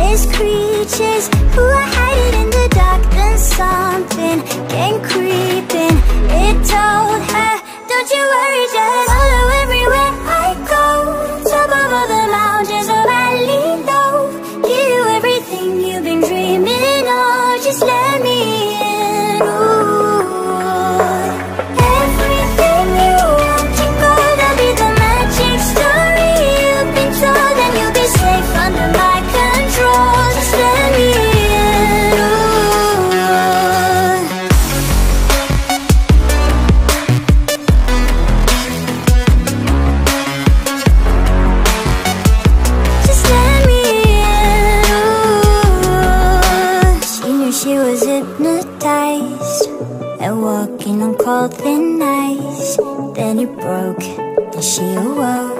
There's creatures who are hiding in the dark. Then something came creeping. It told her, don't you worry, just cold thin ice. Then it broke and she awoke.